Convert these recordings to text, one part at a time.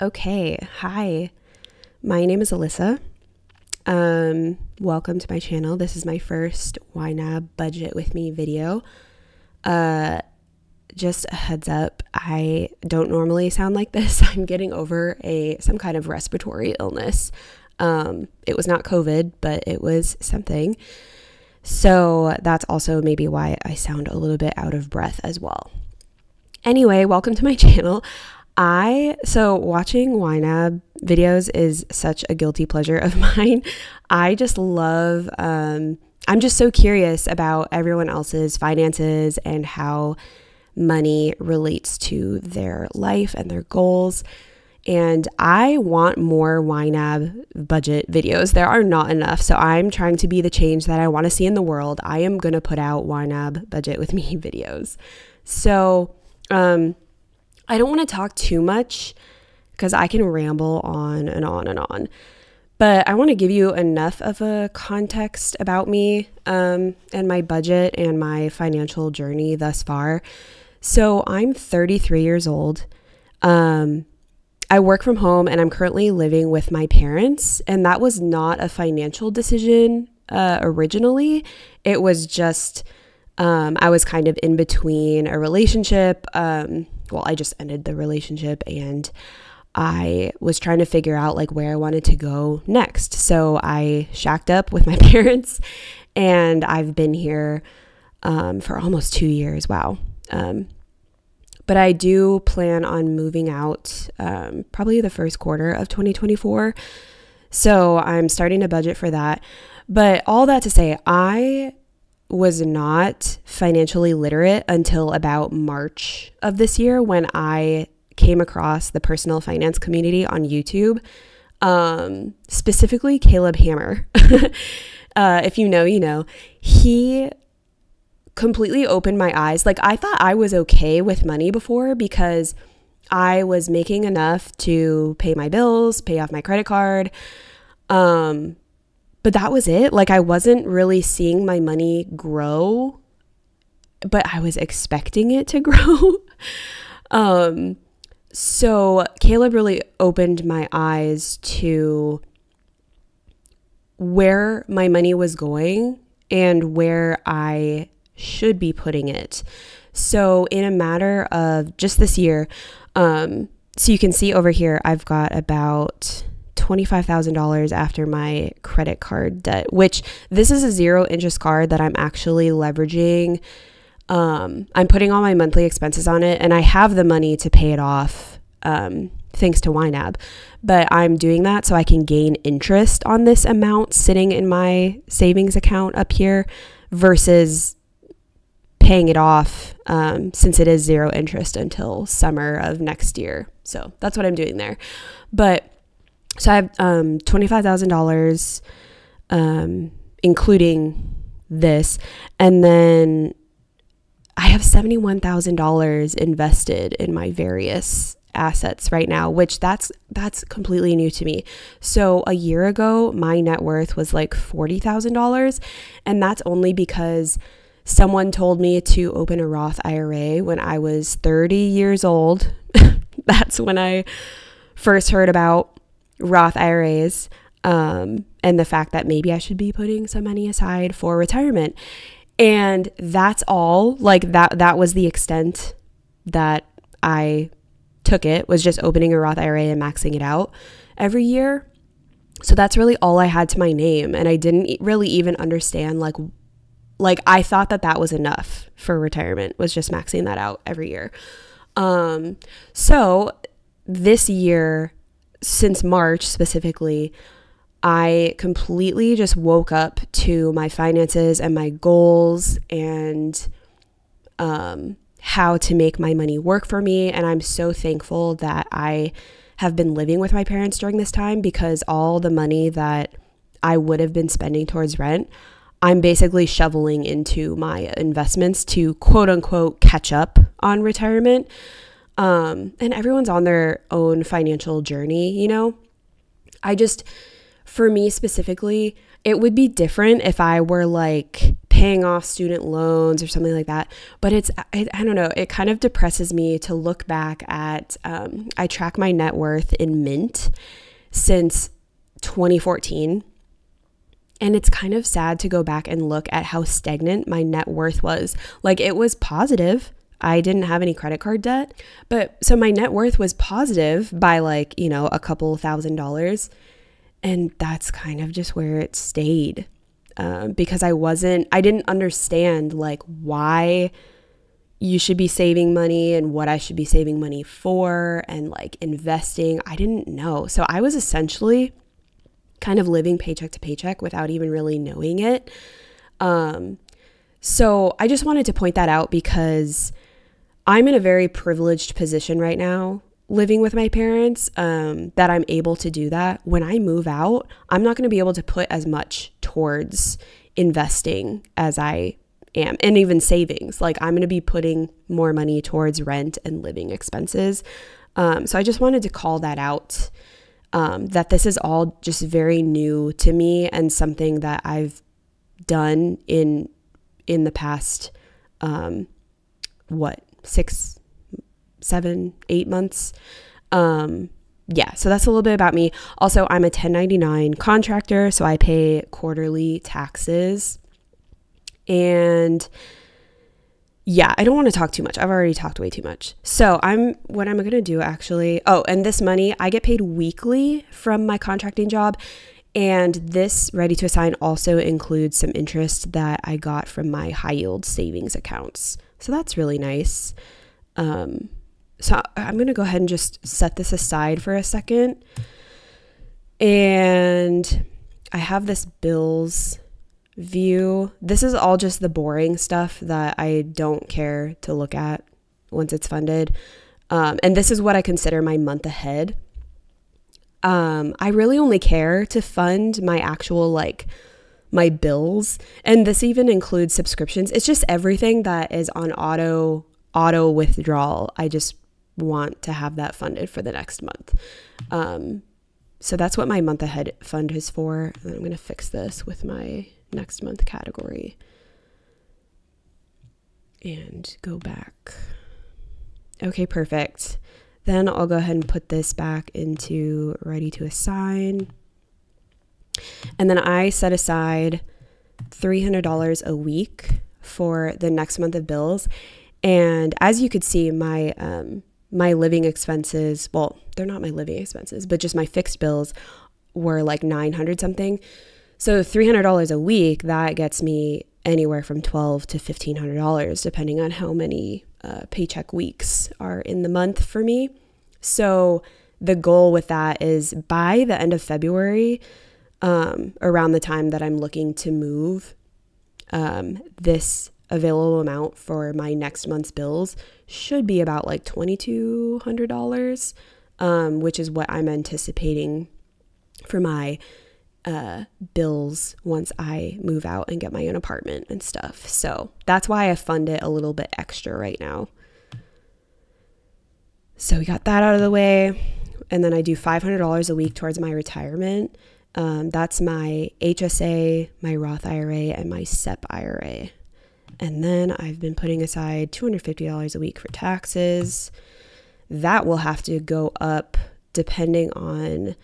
Okay, hi. My name is Alyssa. Um, welcome to my channel. This is my first YNAB budget with me video. Uh, just a heads up, I don't normally sound like this. I'm getting over a some kind of respiratory illness. Um, it was not COVID, but it was something. So that's also maybe why I sound a little bit out of breath as well. Anyway, welcome to my channel. I so watching YNAB videos is such a guilty pleasure of mine. I just love um I'm just so curious about everyone else's finances and how money relates to their life and their goals. And I want more YNAB budget videos. There are not enough. So I'm trying to be the change that I want to see in the world. I am going to put out YNAB budget with me videos. So, um, I don't want to talk too much because I can ramble on and on and on. But I want to give you enough of a context about me um, and my budget and my financial journey thus far. So I'm 33 years old. Um, I work from home and I'm currently living with my parents. And that was not a financial decision uh, originally. It was just, um, I was kind of in between a relationship. Um, well, I just ended the relationship and I was trying to figure out like where I wanted to go next. So I shacked up with my parents and I've been here um, for almost two years. Wow. Um, but I do plan on moving out um, probably the first quarter of 2024. So I'm starting to budget for that. But all that to say, I was not financially literate until about March of this year when I came across the personal finance community on YouTube, um, specifically Caleb Hammer. uh, if you know, you know. He completely opened my eyes. Like, I thought I was okay with money before because I was making enough to pay my bills, pay off my credit card. Um, but that was it. Like, I wasn't really seeing my money grow, but I was expecting it to grow. um, so Caleb really opened my eyes to where my money was going and where I should be putting it. So, in a matter of just this year, um, so you can see over here, I've got about $25,000 after my credit card debt, which this is a zero interest card that I'm actually leveraging. Um, I'm putting all my monthly expenses on it and I have the money to pay it off um, thanks to YNAB. But I'm doing that so I can gain interest on this amount sitting in my savings account up here versus paying it off um, since it is zero interest until summer of next year. So that's what I'm doing there. But so I have um, $25,000, um, including this. And then I have $71,000 invested in my various assets right now which that's that's completely new to me so a year ago my net worth was like $40,000 and that's only because someone told me to open a Roth IRA when I was 30 years old that's when I first heard about Roth IRAs um, and the fact that maybe I should be putting some money aside for retirement. And that's all. Like that that was the extent that I took it was just opening a Roth IRA and maxing it out every year. So that's really all I had to my name and I didn't really even understand like like I thought that that was enough for retirement was just maxing that out every year. Um so this year since March specifically, I completely just woke up to my finances and my goals and um, how to make my money work for me. And I'm so thankful that I have been living with my parents during this time because all the money that I would have been spending towards rent, I'm basically shoveling into my investments to quote unquote catch up on retirement. Um, and everyone's on their own financial journey, you know? I just, for me specifically, it would be different if I were like paying off student loans or something like that. But it's, I, I don't know, it kind of depresses me to look back at, um, I track my net worth in Mint since 2014. And it's kind of sad to go back and look at how stagnant my net worth was. Like it was positive. I didn't have any credit card debt. But so my net worth was positive by like, you know, a couple thousand dollars. And that's kind of just where it stayed um, because I wasn't, I didn't understand like why you should be saving money and what I should be saving money for and like investing. I didn't know. So I was essentially kind of living paycheck to paycheck without even really knowing it. Um, so I just wanted to point that out because I'm in a very privileged position right now living with my parents um, that I'm able to do that. When I move out, I'm not going to be able to put as much towards investing as I am, and even savings. Like I'm going to be putting more money towards rent and living expenses. Um, so I just wanted to call that out. Um, that this is all just very new to me and something that I've done in in the past um, what six seven, eight months. Um, yeah, so that's a little bit about me. Also, I'm a 1099 contractor, so I pay quarterly taxes. And yeah, I don't want to talk too much. I've already talked way too much. So, I'm what I'm going to do actually. Oh, and this money, I get paid weekly from my contracting job. And this ready to assign also includes some interest that I got from my high yield savings accounts. So that's really nice. Um, so I'm going to go ahead and just set this aside for a second. And I have this bills view. This is all just the boring stuff that I don't care to look at once it's funded. Um, and this is what I consider my month ahead. Um, I really only care to fund my actual, like, my bills. And this even includes subscriptions. It's just everything that is on auto auto withdrawal. I just want to have that funded for the next month. Um, so that's what my month ahead fund is for. And I'm going to fix this with my next month category and go back. Okay, perfect. Then I'll go ahead and put this back into ready to assign. And then I set aside $300 a week for the next month of bills. And as you could see, my um, my living expenses, well, they're not my living expenses, but just my fixed bills were like 900 something. So $300 a week, that gets me anywhere from 12 to $1500 depending on how many uh, paycheck weeks are in the month for me. So the goal with that is by the end of February, um, around the time that I'm looking to move, um, this available amount for my next month's bills should be about like $2,200, um, which is what I'm anticipating for my uh, bills once I move out and get my own apartment and stuff. So that's why I fund it a little bit extra right now. So we got that out of the way. And then I do $500 a week towards my retirement. Um, that's my HSA, my Roth IRA, and my SEP IRA. And then I've been putting aside $250 a week for taxes. That will have to go up depending on,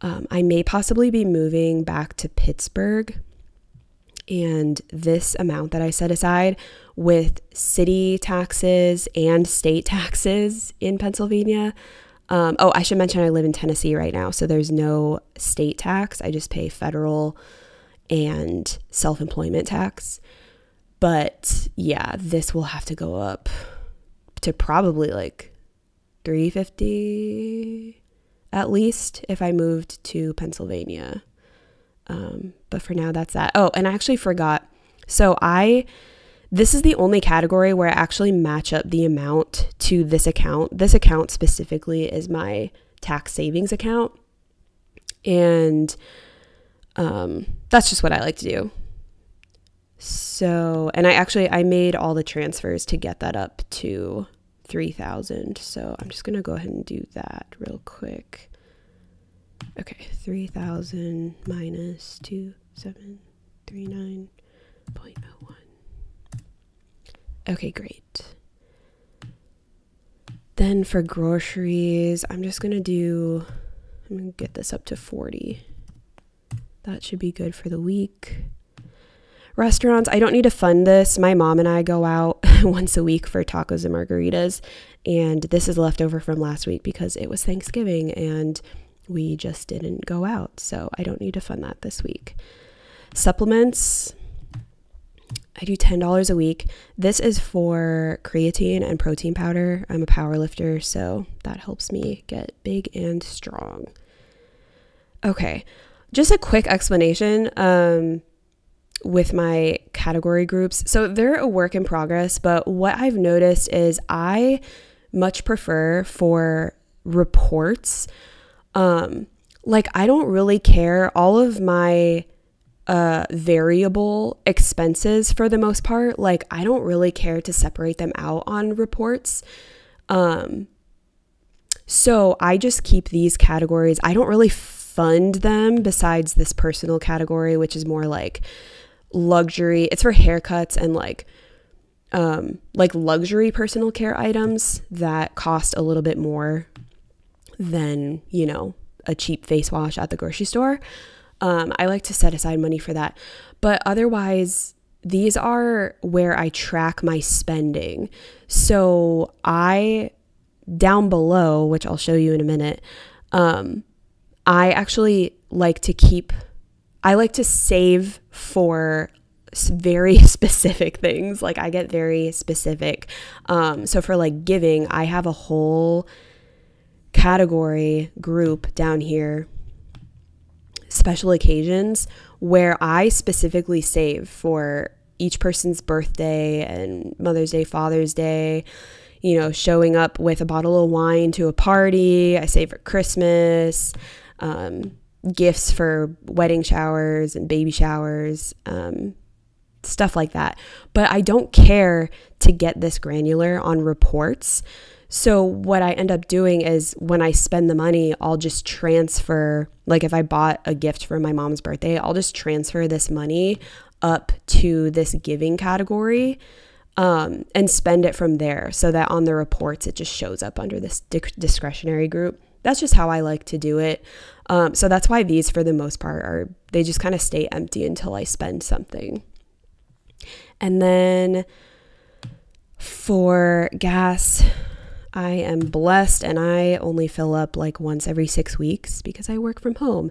um, I may possibly be moving back to Pittsburgh. And this amount that I set aside with city taxes and state taxes in Pennsylvania. Um, oh, I should mention I live in Tennessee right now, so there's no state tax. I just pay federal and self employment tax. But yeah, this will have to go up to probably like 350 at least if I moved to Pennsylvania. Um, but for now, that's that. Oh, and I actually forgot. So I, this is the only category where I actually match up the amount to this account. This account specifically is my tax savings account. And um, that's just what I like to do. So, and I actually I made all the transfers to get that up to 3000. So, I'm just going to go ahead and do that real quick. Okay, 3000 minus 2739 Okay, great. Then for groceries, I'm just going to do, I'm going to get this up to 40. That should be good for the week. Restaurants, I don't need to fund this. My mom and I go out once a week for tacos and margaritas. And this is leftover from last week because it was Thanksgiving and we just didn't go out. So I don't need to fund that this week. Supplements, I do $10 a week. This is for creatine and protein powder. I'm a power lifter, so that helps me get big and strong. Okay, just a quick explanation um, with my category groups. So they're a work in progress, but what I've noticed is I much prefer for reports. Um, like, I don't really care. All of my uh, variable expenses for the most part. Like, I don't really care to separate them out on reports. Um, so I just keep these categories. I don't really fund them besides this personal category, which is more like luxury. It's for haircuts and like um, like luxury personal care items that cost a little bit more than you know a cheap face wash at the grocery store. Um, I like to set aside money for that. But otherwise, these are where I track my spending. So I, down below, which I'll show you in a minute, um, I actually like to keep, I like to save for very specific things. Like I get very specific. Um, so for like giving, I have a whole category group down here special occasions where I specifically save for each person's birthday and Mother's Day, Father's Day, you know, showing up with a bottle of wine to a party. I save for Christmas, um, gifts for wedding showers and baby showers, um, stuff like that. But I don't care to get this granular on reports. So, what I end up doing is when I spend the money, I'll just transfer, like if I bought a gift for my mom's birthday, I'll just transfer this money up to this giving category um, and spend it from there so that on the reports it just shows up under this discretionary group. That's just how I like to do it. Um, so, that's why these, for the most part, are they just kind of stay empty until I spend something. And then for gas, I am blessed and I only fill up like once every six weeks because I work from home.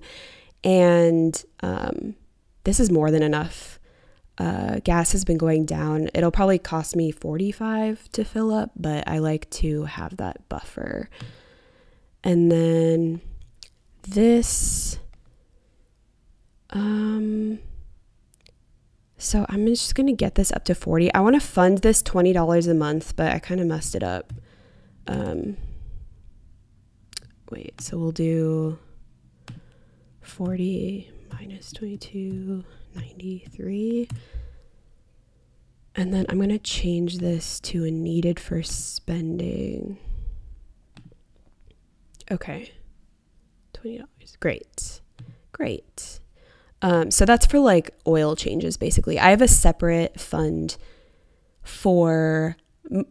And um, this is more than enough. Uh, gas has been going down. It'll probably cost me 45 to fill up, but I like to have that buffer. And then this um so I'm just going to get this up to 40. I want to fund this $20 a month, but I kind of messed it up um, wait, so we'll do 40 minus 22, 93. And then I'm going to change this to a needed for spending. Okay. $20. Great. Great. Um, so that's for like oil changes, basically. I have a separate fund for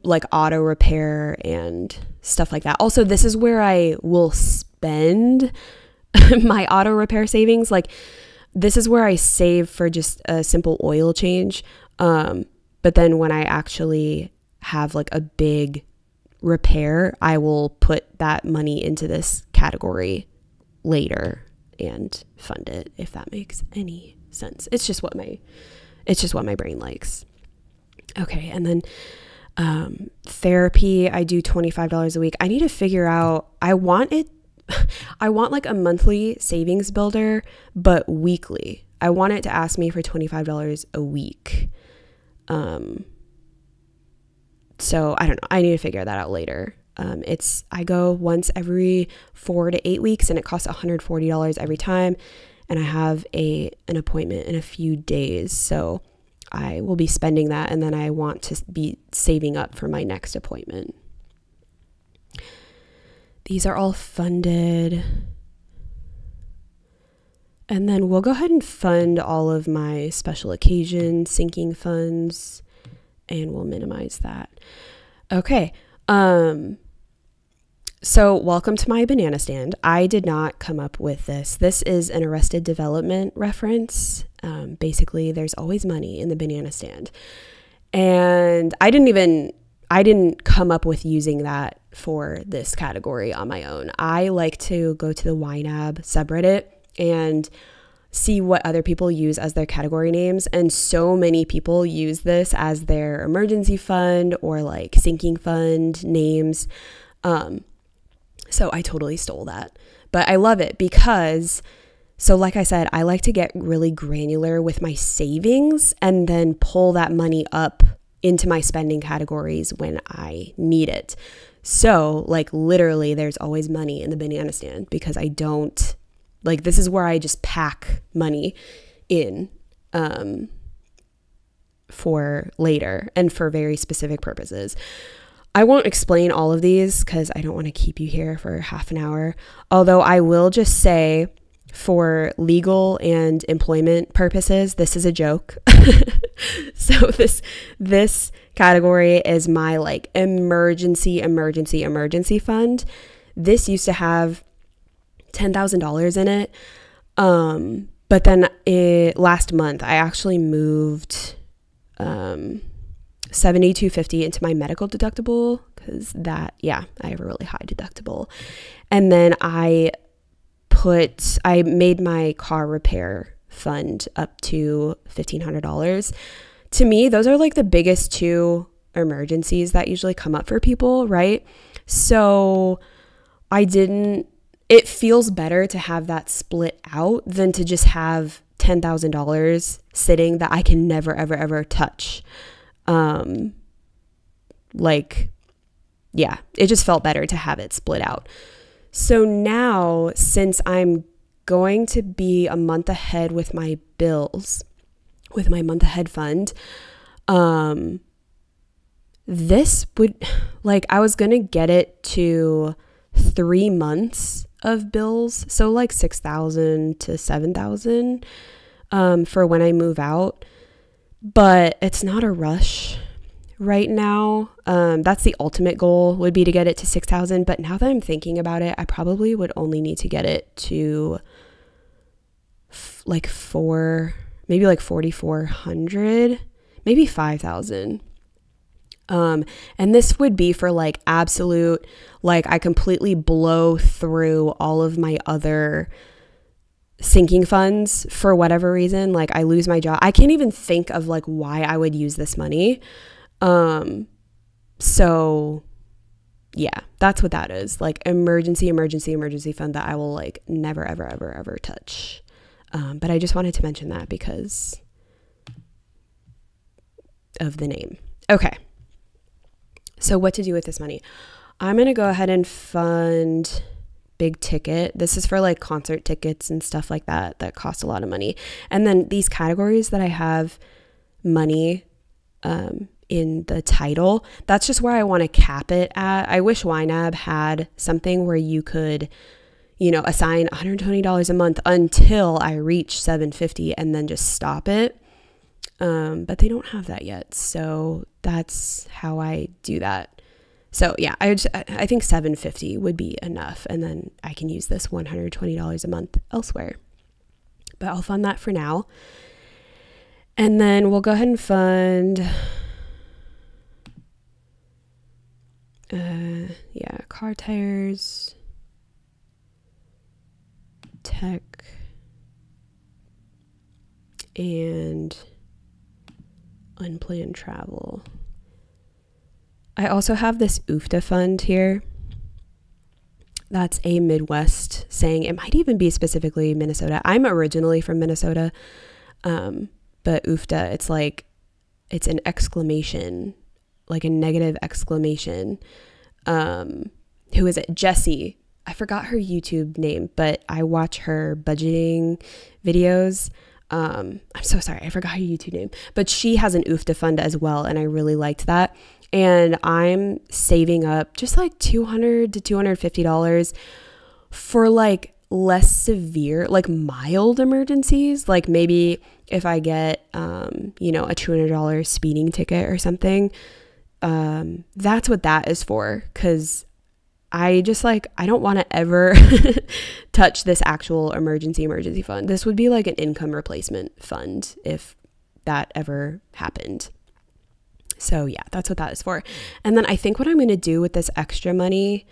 like auto repair and stuff like that. Also, this is where I will spend my auto repair savings. Like, this is where I save for just a simple oil change. Um, but then when I actually have like a big repair, I will put that money into this category later and fund it if that makes any sense. It's just what my it's just what my brain likes. Okay, and then um, therapy, I do $25 a week. I need to figure out, I want it, I want like a monthly savings builder, but weekly. I want it to ask me for $25 a week. Um, so I don't know. I need to figure that out later. Um, it's I go once every four to eight weeks, and it costs $140 every time, and I have a an appointment in a few days. So I will be spending that and then I want to be saving up for my next appointment. These are all funded. and then we'll go ahead and fund all of my special occasion sinking funds and we'll minimize that. Okay. Um so, welcome to my banana stand. I did not come up with this. This is an arrested development reference. Um, basically, there's always money in the banana stand. And I didn't even I didn't come up with using that for this category on my own. I like to go to the YNAB subreddit and see what other people use as their category names. And so many people use this as their emergency fund or like sinking fund names. Um, so I totally stole that. But I love it because, so like I said, I like to get really granular with my savings and then pull that money up into my spending categories when I need it. So, like, literally, there's always money in the banana stand because I don't, like, this is where I just pack money in um, for later and for very specific purposes. I won't explain all of these because I don't want to keep you here for half an hour. Although I will just say, for legal and employment purposes, this is a joke. so this this category is my like emergency, emergency, emergency fund. This used to have ten thousand dollars in it, um, but then it, last month I actually moved. Um, 7250 into my medical deductible because that yeah i have a really high deductible. And then i put i made my car repair fund up to $1500 to me those are like the biggest two emergencies that usually come up for people right? So i didn't it feels better to have that split out than to just have $10,000 sitting that I can never, ever, ever touch um like yeah it just felt better to have it split out. So now since i'm going to be a month ahead with my bills with my month ahead fund um this would like i was gonna get it to three months of bills so like 6000 to 7000 um, for when i move out but it's not a rush right now. Um, that's the ultimate goal would be to get it to 6,000. But now that I'm thinking about it, I probably would only need to get it to f- like four, maybe like 4,400, maybe 5,000. Um, and this would be for like absolute, like I completely blow through all of my other sinking funds for whatever reason like i lose my job. I can't even think of like why i would use this money. Um so yeah that's what that is. Like emergency emergency emergency fund that i will like never ever ever ever touch. Um, but i just wanted to mention that because of the name. Okay. So what to do with this money? I'm going to go ahead and fund big ticket. This is for like concert tickets and stuff like that that cost a lot of money. And then these categories that I have money um, in the title, that's just where I want to cap it at. I wish YNAB had something where you could, you know, assign $120 a month until I reach 750 and then just stop it. Um, but they don't have that yet. So that's how I do that. So yeah, I I think 750 would be enough and then I can use this $120 a month elsewhere. But I'll fund that for now. And then we'll go ahead and fund uh yeah, car tires tech and unplanned travel. I also have this Uffda fund here. That's a Midwest saying. It might even be specifically Minnesota. I'm originally from Minnesota, um, but Uffda, it's like, it's an exclamation, like a negative exclamation. Um, who is it? Jessie. I forgot her YouTube name, but I watch her budgeting videos. Um, I'm so sorry, I forgot her YouTube name, but she has an Uffda fund as well, and I really liked that and I'm saving up just like 200 to $250 for like less severe, like mild emergencies, like maybe if I get, um, you know, a $200 speeding ticket or something, um, that's what that is for. Cause I just like, I don't want to ever touch this actual emergency emergency fund. This would be like an income replacement fund if that ever happened. So, yeah, that's what that is for. And then I think what I'm going to do with this extra money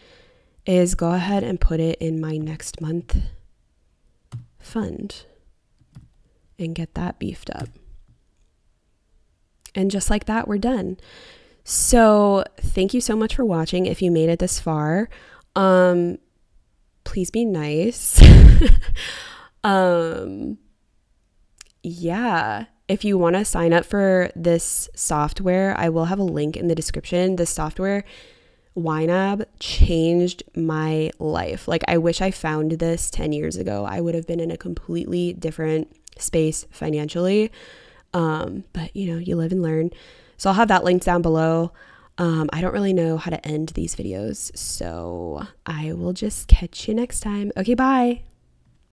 is go ahead and put it in my next month fund and get that beefed up. And just like that, we're done. So, thank you so much for watching. If you made it this far, um, please be nice. um, yeah. If you want to sign up for this software, I will have a link in the description. The software YNAB changed my life. Like, I wish I found this 10 years ago. I would have been in a completely different space financially. Um, but, you know, you live and learn. So I'll have that linked down below. Um, I don't really know how to end these videos. So I will just catch you next time. Okay, bye.